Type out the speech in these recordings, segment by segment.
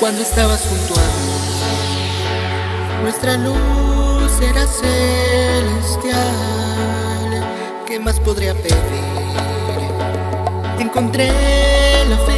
cuando estabas junto a mí. Nuestra luz era celestial. ¿Qué más podría pedir? Encontré la.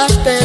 dejaste